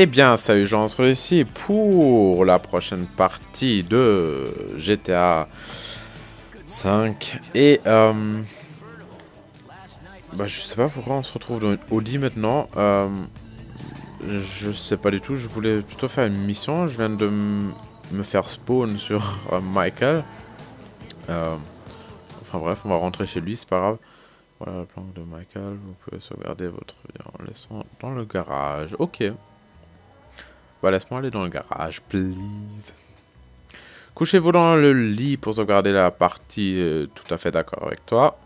Eh bien, salut, j'en retrouve ici pour la prochaine partie de GTA 5. Et, euh, bah, je sais pas pourquoi on se retrouve dans Audi maintenant. Euh, je sais pas du tout, je voulais plutôt faire une mission. Je viens de me faire spawn sur euh, Michael. Euh, enfin bref, on va rentrer chez lui, c'est pas grave. Voilà la planque de Michael, vous pouvez sauvegarder votre vie en laissant dans le garage. Ok. Bah laisse-moi aller dans le garage, please. Couchez-vous dans le lit pour sauvegarder la partie, euh, tout à fait d'accord avec toi.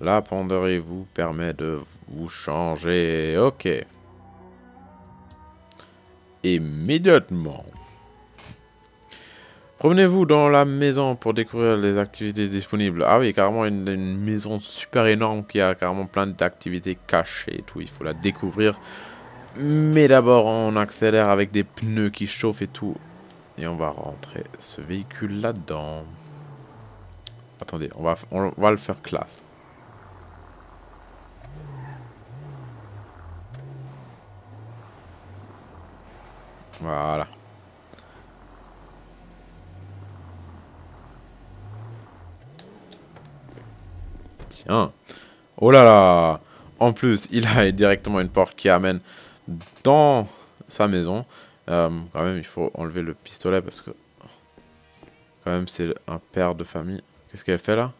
La penderie vous permet de vous changer. Ok. Immédiatement. Promenez-vous dans la maison pour découvrir les activités disponibles. Ah oui, carrément une, une maison super énorme qui a carrément plein d'activités cachées et tout. Il faut la découvrir. Mais d'abord, on accélère avec des pneus qui chauffent et tout. Et on va rentrer ce véhicule là-dedans. Attendez, on va, on va le faire classe. Voilà. Tiens. Oh là là. En plus, il a directement une porte qui amène dans sa maison. Euh, quand même, il faut enlever le pistolet parce que... Quand même, c'est un père de famille. Qu'est-ce qu'elle fait là?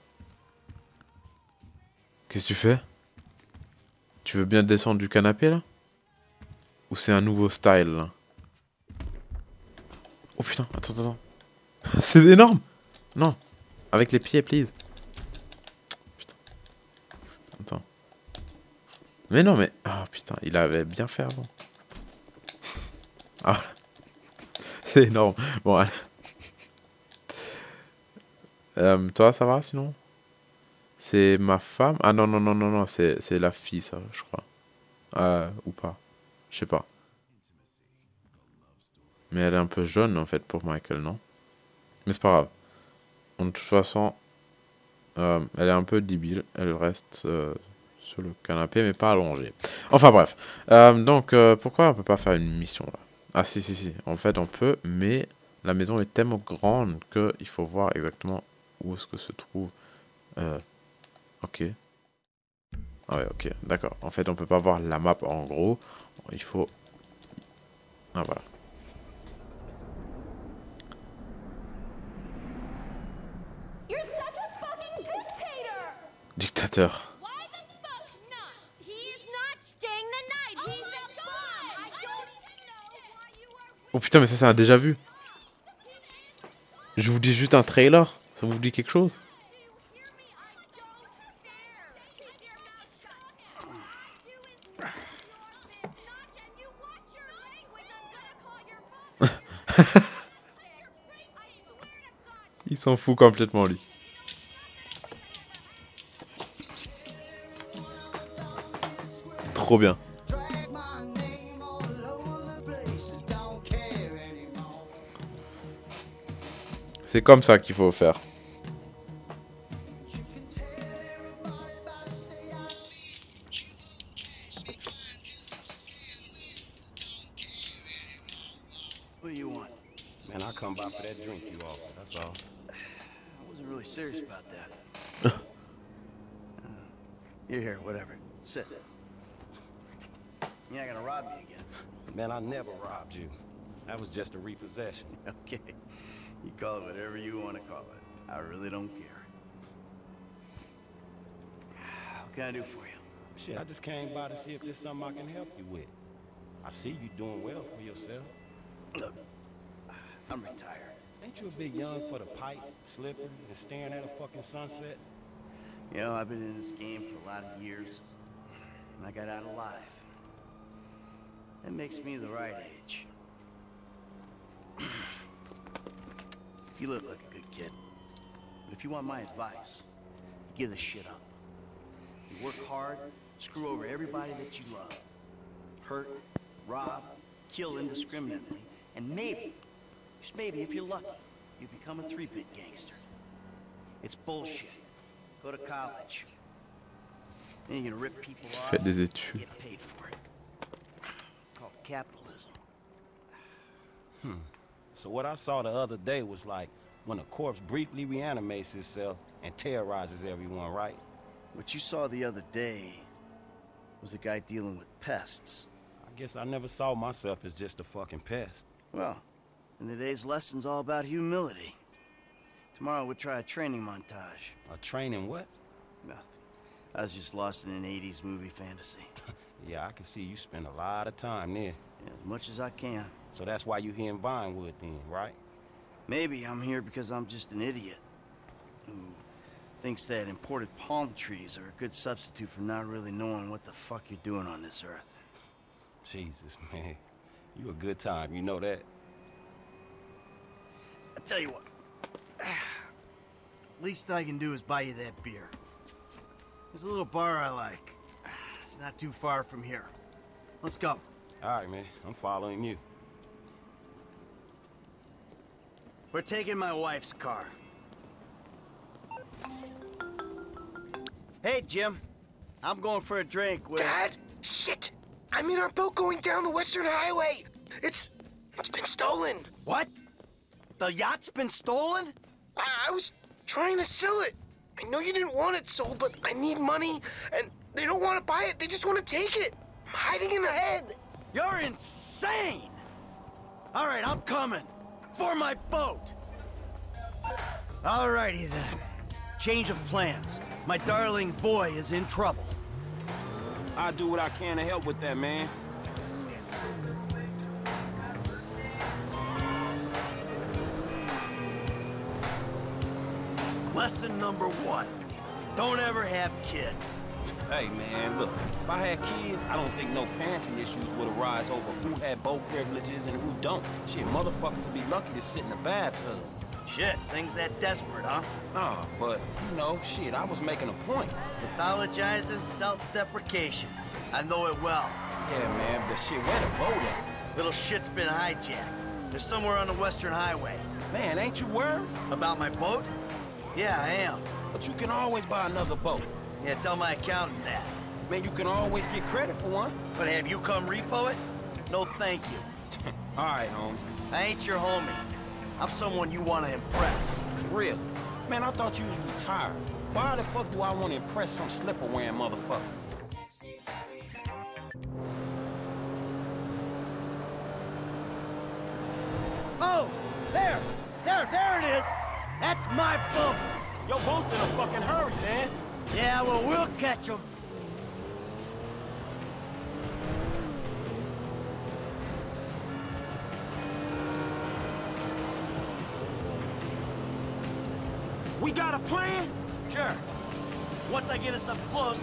Qu'est-ce que tu fais? Tu veux bien descendre du canapé là? Ou c'est un nouveau style là? Oh putain, attends, attends. c'est énorme Non. Avec les pieds, please. Mais non, mais... Oh putain, il avait bien fait avant. Ah. C'est énorme. Bon, allez. Euh, toi, ça va sinon? C'est ma femme? Ah non, non, non, non, non, c'est la fille, ça, je crois. Euh, ou pas. Je sais pas. Mais elle est un peu jeune, en fait, pour Michael, non? Mais c'est pas grave. De toute façon, euh, elle est un peu débile. Elle reste euh, sur le canapé, mais pas allongée. Enfin, bref. Euh, donc, pourquoi on peut pas faire une mission, là? Ah, si, si, si. En fait, on peut, mais la maison est tellement grande qu'il faut voir exactement où est-ce que se trouve... ok. Ah ouais, ok, d'accord. En fait, on peut pas voir la map en gros. Il faut... Ah, voilà. Dictateur. Oh putain, mais ça, c'est un déjà vu. Je vous dis juste un trailer. Ça vous dit quelque chose? Il s'en fout complètement, lui. Trop bien. C'est comme ça qu'il faut faire. You want? Man, I come by for that drink you offered, that's all. I wasn't really serious about that. You're here, whatever. Sit. You're not gonna rob me again. Man, I never robbed you. That was just a repossession. Okay. Call it whatever you want to call it. I really don't care. What can I do for you? Shit, I just came by to see if there's something I can help you with. I see you doing well for yourself. Look, I'm retired. Ain't you a bit young for the pipe, slipping, and staring at a fucking sunset? You know, I've been in this game for a lot of years, and I got out alive. That makes me the right age. You look like a good kid. But if you want my advice, you give this shit up. You work hard, screw over everybody that you love. Hurt, rob, kill indiscriminately, and maybe, just maybe if you're lucky, you become a three-bit gangster. It's bullshit. Go to college. Then you're gonna rip people off. Fais des études. Get paid for it. It's called capitalism. Hmm. So what I saw the other day was like when a corpse briefly reanimates itself and terrorizes everyone, right? What you saw the other day was a guy dealing with pests. I guess I never saw myself as just a fucking pest. Well, and today's lesson's all about humility. Tomorrow we'll try a training montage. A training what? Nothing. I was just lost in an 80s movie fantasy. Yeah, I can see you spend a lot of time there. Yeah, as much as I can. So that's why you're here in Vinewood then, right? Maybe I'm here because I'm just an idiot who thinks that imported palm trees are a good substitute for not really knowing what the fuck you're doing on this earth. Jesus, man. You a good time, you know that? I tell you what. Least I can do is buy you that beer. There's a little bar I like. It's not too far from here. Let's go. All right, man. I'm following you. We're taking my wife's car. Hey, Jim. I'm going for a drink with... Dad? Shit! I'm in our boat going down the Western Highway. It's... it's been stolen. What? The yacht's been stolen? I, I was trying to sell it. I know you didn't want it sold, but I need money, and they don't want to buy it. They just want to take it. I'm hiding in the head. You're insane! All right, I'm coming. For my boat. Alrighty then. Change of plans. My darling boy is in trouble. I'll do what I can to help with that, man. Lesson number one. Don't ever have kids. Hey, man, look. If I had kids, I don't think no parenting issues would arise over who had boat privileges and who don't. Shit, motherfuckers would be lucky to sit in the bathtub. Shit, things that desperate, huh? Nah, but, you know, shit, I was making a point. Pathologizing self-deprecation. I know it well. Yeah, man, but shit, where the boat at? Little shit's been hijacked. They're somewhere on the Western Highway. Man, ain't you worried? About my boat? Yeah, I am. But you can always buy another boat. Yeah, tell my accountant that. Man, you can always get credit for one. But have you come repo it? No thank you. All right, homie. I ain't your homie. I'm someone you want to impress. Really? Man, I thought you was retired. Why the fuck do I want to impress some slipper-wearing motherfucker? Oh, there! There, there it is! That's my boat! Your boat's in a fucking hurry, man. Yeah, well, we'll catch him. We got a plan? Sure. Once I get us up close,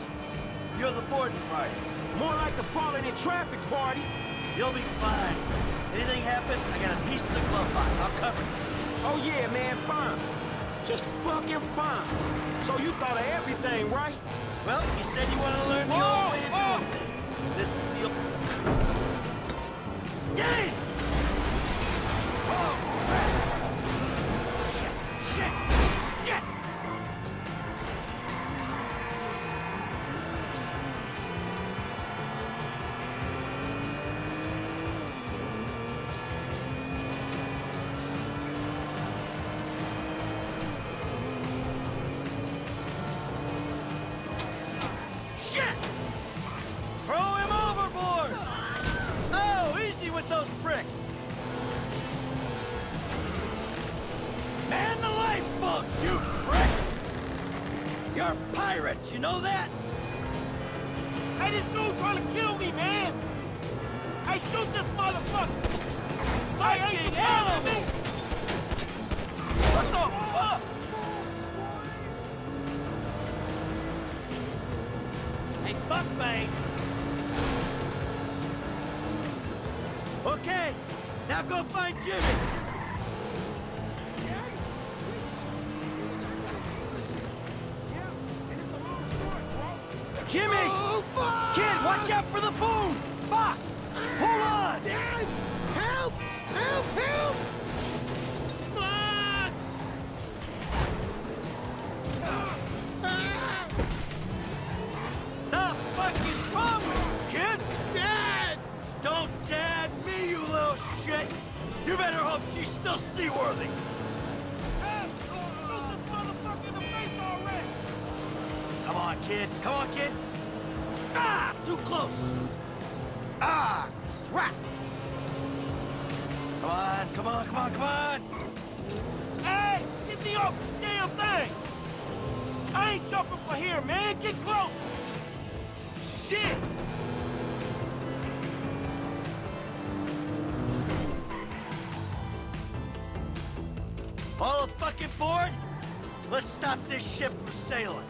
you're the boarding party. More like the falling in traffic party. You'll be fine. Anything happens, I got a piece of the glove box. I'll cover you. Oh yeah, man, fine. Just fucking fine. So you thought of everything, right? Well, you said you want to learn the Whoa, old way whoa. doing oh. things. This is the... Get Shit! Throw him overboard! Oh, easy with those bricks! Man the lifeboats, you pricks! You're pirates, you know that? Hey, this dude trying to kill me, man. Hey, shoot this motherfucker. Fucking animal! Now go find Jimmy! Jimmy! Oh, Kid, watch out for the boom! Fuck! Hold on! Dad! Help! Help! Help! Hope she's still seaworthy. Come on, kid. Come on, kid. Ah! Too close. Ah! Crap! Come on, come on, come on, come on! Hey! Get me off the damn thing! I ain't jumping for here, man! Get close! Shit! Fucking board? Let's stop this ship from sailing.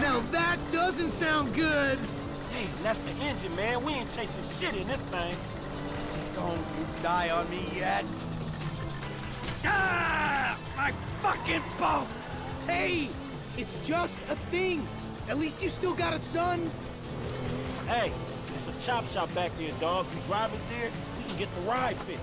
Now that doesn't sound good. Damn, that's the engine, man. We ain't chasing shit in this thing. Don't you die on me yet. Ah! My fucking boat! Hey, it's just a thing. At least you still got a son. Hey, it's a chop shop back there, dog. You drive us there, we can get the ride fixed.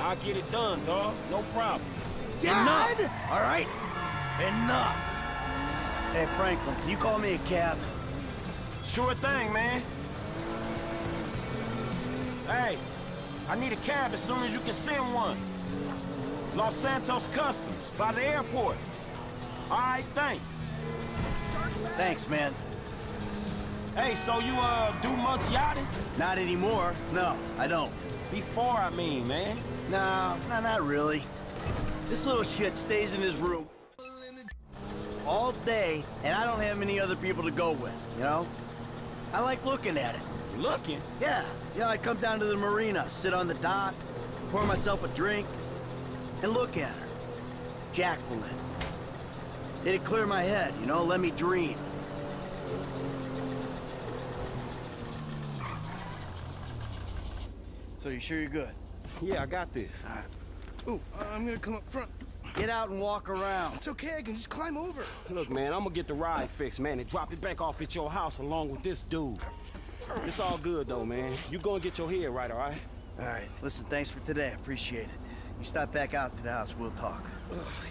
I'll get it done, dog. No problem. Dad! Enough! All right? Enough! Hey, Franklin, can you call me a cab? Sure thing, man. Hey, I need a cab as soon as you can send one. Los Santos Customs, by the airport. All right, thanks. Thanks, man. Hey, so you, uh, do much yachting? Not anymore. No, I don't. Before, I mean, man. No, no, not really. This little shit stays in his room all day, and I don't have many other people to go with, you know? I like looking at it. Looking? Yeah, yeah, I come down to the marina, sit on the dock, pour myself a drink, and look at her. Jacqueline. It'd clear my head, you know, let me dream. So you sure you're good? Yeah, I got this. Ooh, uh, I'm gonna come up front. Get out and walk around. It's okay, I can just climb over. Look, man, I'm gonna get the ride fixed, man, and drop it back off at your house along with this dude. It's all good, though, man. You gonna get your head right, all right? All right, listen, thanks for today. I appreciate it. You stop back out to the house, we'll talk.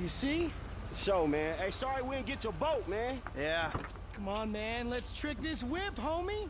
You see? Show, man. Hey, sorry we didn't get your boat, man. Yeah, Come on, man, let's trick this whip, homie.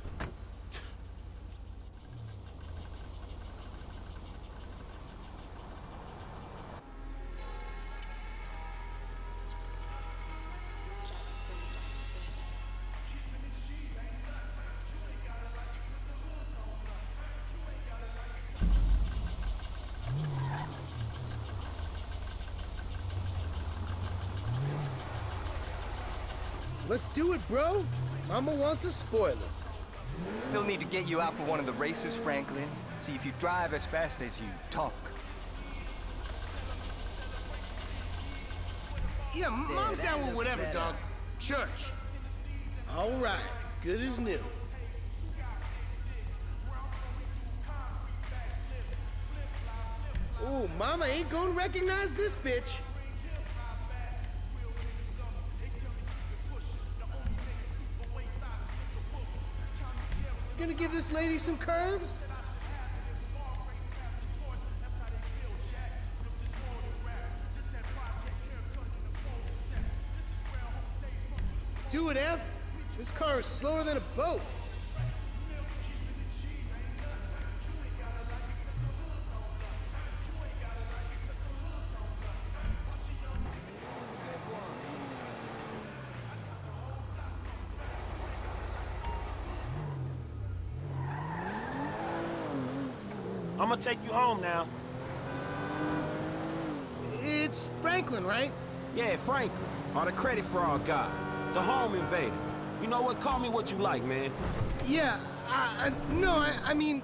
Let's do it, bro. Mama wants a spoiler. Still need to get you out for one of the races, Franklin. See if you drive as fast as you talk. Yeah, mom's down with whatever, dog. Church. All right, good as new. Ooh, mama ain't gonna recognize this bitch. Gonna give this lady some curves? Do it, F. This car is slower than a boat. Take you home now. It's Franklin, right? Yeah, Franklin, All the credit for fraud guy, the home invader. You know what? Call me what you like, man. Yeah, I, I, no, I, I mean,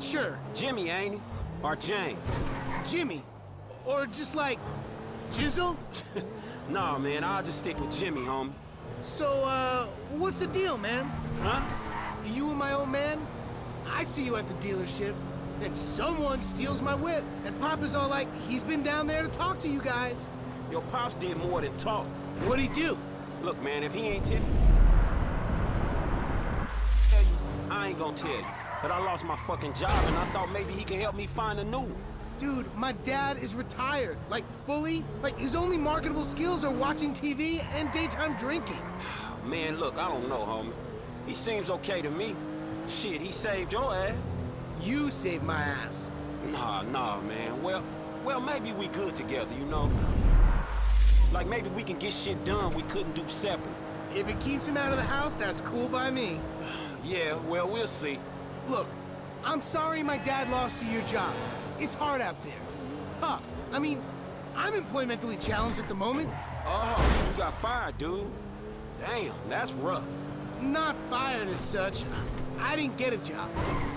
sure, Jimmy, ain't he? Or James? Jimmy. Or just like, Jizzle? nah, man, I'll just stick with Jimmy, homie. So, uh, what's the deal, man? Huh? You and my old man? I see you at the dealership, and someone steals my whip, and Papa's all like, he's been down there to talk to you guys. Your pops did more than talk. What'd he do? Look, man, if he ain't tell tell you, I ain't gonna tell you. But I lost my fucking job, and I thought maybe he could help me find a new one. Dude, my dad is retired. Like, fully. Like, his only marketable skills are watching TV and daytime drinking. Man, look, I don't know, homie. He seems okay to me. Shit, he saved your ass. You saved my ass. Nah, nah, man. Well, well, maybe we good together, you know? Like, maybe we can get shit done we couldn't do separate. If it keeps him out of the house, that's cool by me. Yeah, well, we'll see. Look, I'm sorry my dad lost you your job. It's hard out there. Tough. I mean, I'm employmentally challenged at the moment. Oh, you got fired, dude. Damn, that's rough. Not fired as such. I, I didn't get a job.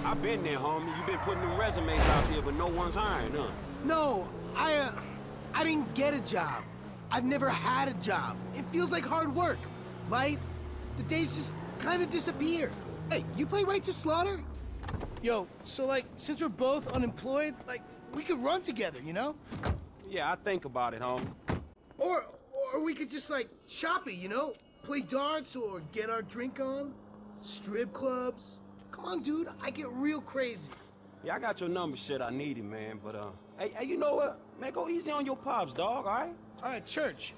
I've been there, homie. You've been putting them resumes out there, but no one's hiring, huh? No, I, uh, I didn't get a job. I've never had a job. It feels like hard work. Life, the days just kind of disappear. Hey, you play Righteous Slaughter? Yo, so like, since we're both unemployed, like, we could run together, you know? Yeah, I think about it, homie. Or, or we could just like, shop it, you know? Play darts or get our drink on. Strip clubs. Come on, dude, I get real crazy. Yeah, I got your number, shit. I need it, man. But uh, hey, hey, you know what? Man, go easy on your pops, dog. All right? All right, church.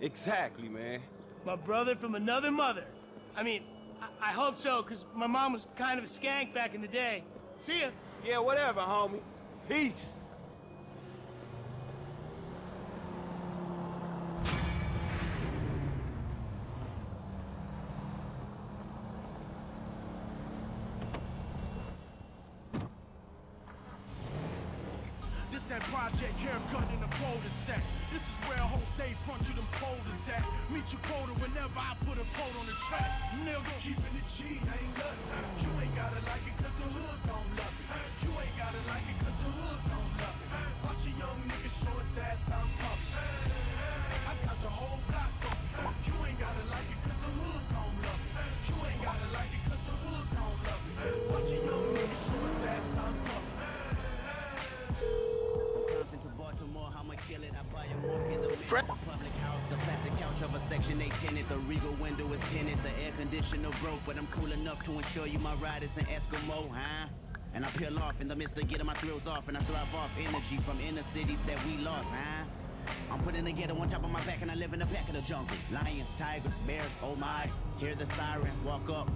Exactly, man. My brother from another mother. I mean, I, I hope so, because my mom was kind of a skank back in the day. See ya. Yeah, whatever, homie. Peace. But I'm cool enough to ensure you my ride is an Eskimo, huh? And I peel off in the midst of getting my thrills off, and I thrive off energy from inner cities that we lost, huh? I'm putting together one top of my back and I live in the back of the jungle. Lions, tigers, bears, oh my. Hear the siren, walk up,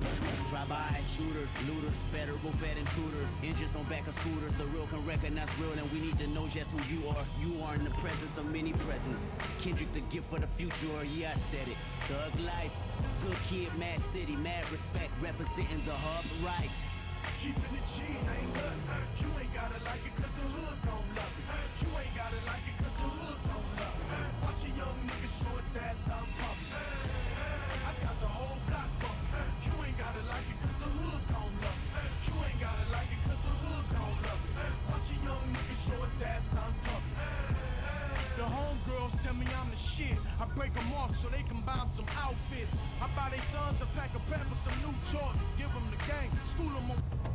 drive by, shooters, looters, federal fed intruders, engines on back of scooters. The real can recognize real and we need to know just who you are. You are in the presence of many presents. Kendrick the gift for the future, yeah, I said it. Thug life, good kid, mad city, mad respect, representing the hub right. Keeping it G ain't nothing. You ain't gotta like it cause the hood don't love it. You ain't gotta like it cause the hood don't young nigga I'm. I got the whole block bumping. You ain't gotta like it cause the hood love it. You ain't gotta like it cause the hood love it. A young nigga ass. The homegirls tell me I'm the shit. I break them off so they can buy some outfits. I buy they sons a pack of pep with some new Jordans. Give them the gang, school them on.